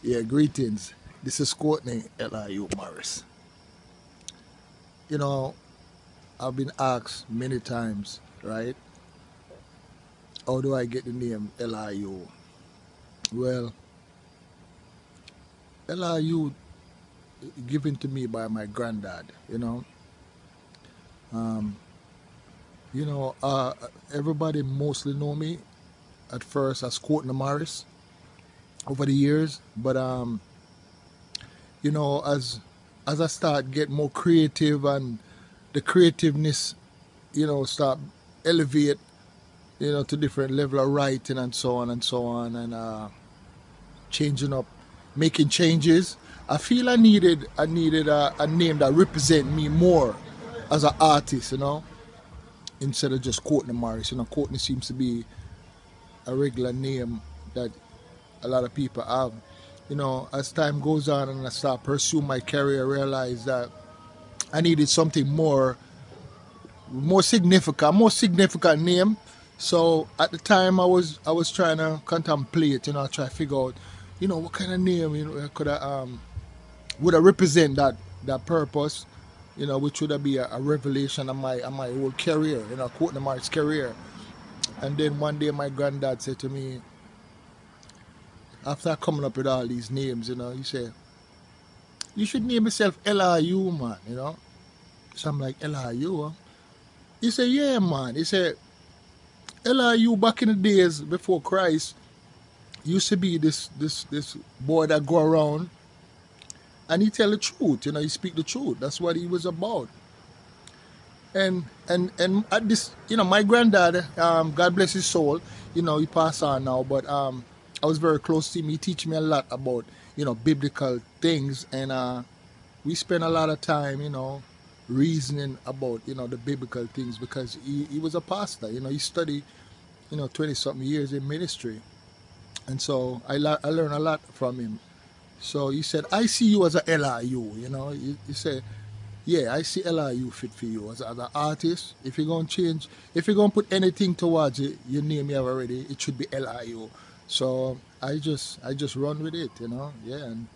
Yeah, greetings. This is Courtney Elihu Morris. You know, I've been asked many times, right? How do I get the name Elihu? Well, Elihu given to me by my granddad, you know. Um, you know, uh, everybody mostly know me at first as Courtney Morris over the years, but um, you know, as as I start get more creative and the creativeness, you know, start elevate, you know, to different level of writing and so on and so on, and uh, changing up, making changes. I feel I needed I needed a, a name that represent me more as an artist, you know, instead of just Courtney Morris. You know, Courtney seems to be a regular name that a lot of people have. You know, as time goes on and I start pursue my career, I realize that I needed something more, more significant, more significant name. So at the time, I was I was trying to contemplate, you know, try to figure out, you know, what kind of name you know could I um would I represent that that purpose, you know, which would be a, a revelation of my of my whole career, you know, Courtney Morris career. And then one day, my granddad said to me, after coming up with all these names, you know, he said, you should name yourself Elihu, man, you know. So I'm like, Elihu? He said, yeah, man. He said, Elihu back in the days before Christ used to be this this this boy that go around and he tell the truth, you know, he speak the truth. That's what he was about. And and and at this, you know, my granddad, um, God bless his soul, you know, he passed on now, but um, I was very close to him. He teach me a lot about, you know, biblical things, and uh, we spent a lot of time, you know, reasoning about, you know, the biblical things because he, he was a pastor. You know, he studied, you know, twenty something years in ministry, and so I I learned a lot from him. So he said, I see you as a Elihu, you know. He, he said, yeah, I see Elihu fit for you as, as an artist. If you're going to change, if you're going to put anything towards it, your name you have already, it should be Elihu. So I just, I just run with it, you know. Yeah, and